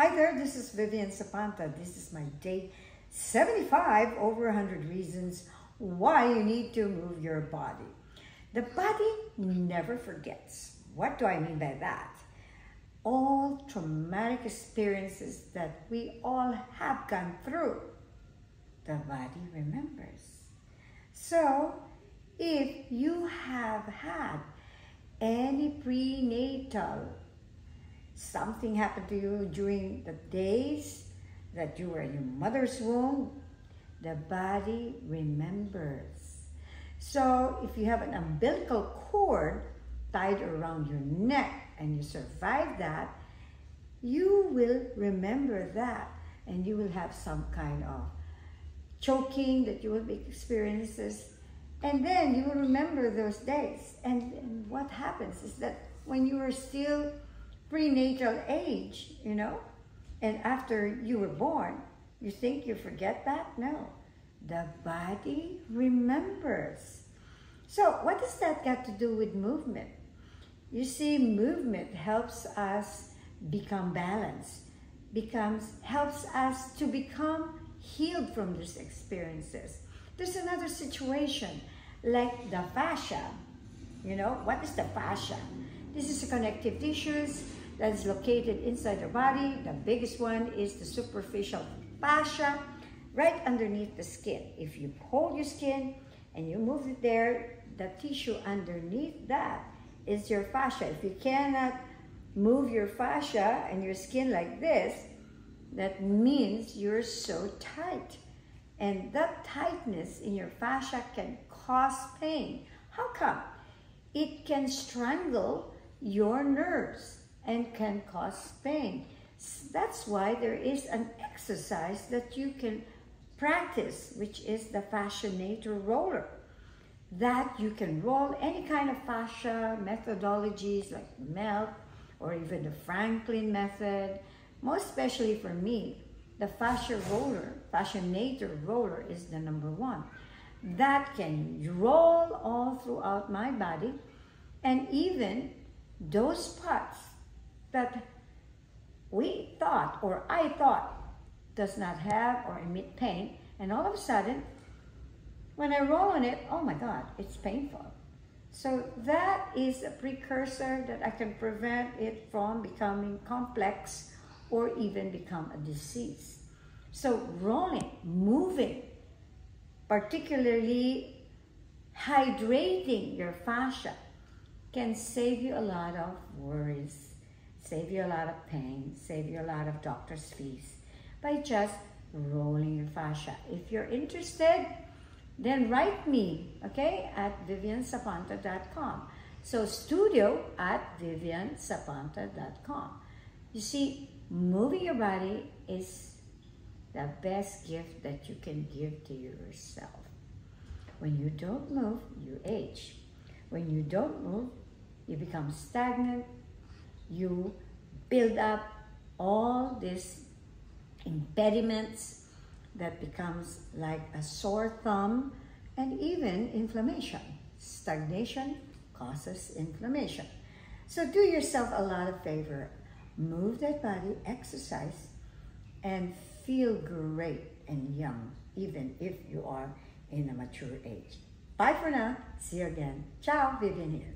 Hi there, this is Vivian Zapanta. This is my day 75 over 100 reasons why you need to move your body. The body never forgets. What do I mean by that? All traumatic experiences that we all have gone through, the body remembers. So, if you have had any prenatal something happened to you during the days that you were in your mother's womb, the body remembers. So if you have an umbilical cord tied around your neck and you survive that, you will remember that and you will have some kind of choking that you will be experiences and then you will remember those days and, and what happens is that when you are still prenatal age, you know, and after you were born, you think you forget that? No. The body remembers. So, what does that got to do with movement? You see, movement helps us become balanced, becomes helps us to become healed from these experiences. There's another situation like the fascia. You know, what is the fascia? This is the connective tissues that is located inside the body. The biggest one is the superficial fascia right underneath the skin. If you hold your skin and you move it there, the tissue underneath that is your fascia. If you cannot move your fascia and your skin like this, that means you're so tight. And that tightness in your fascia can cause pain. How come? It can strangle your nerves and can cause pain. That's why there is an exercise that you can practice, which is the fasciator roller. That you can roll any kind of fascia methodologies like melt or even the Franklin method. Most especially for me, the fascia roller, fasciator roller is the number one. That can roll all throughout my body and even those parts that we thought or I thought does not have or emit pain and all of a sudden when I roll on it, oh my God, it's painful. So that is a precursor that I can prevent it from becoming complex or even become a disease. So rolling, moving, particularly hydrating your fascia can save you a lot of worries save you a lot of pain, save you a lot of doctor's fees by just rolling your fascia. If you're interested, then write me, okay, at vivianzapanta.com. So studio at vivianzapanta.com. You see, moving your body is the best gift that you can give to yourself. When you don't move, you age. When you don't move, you become stagnant, you build up all these impediments that becomes like a sore thumb and even inflammation. Stagnation causes inflammation. So do yourself a lot of favor. Move that body, exercise, and feel great and young, even if you are in a mature age. Bye for now. See you again. Ciao, Vivian here.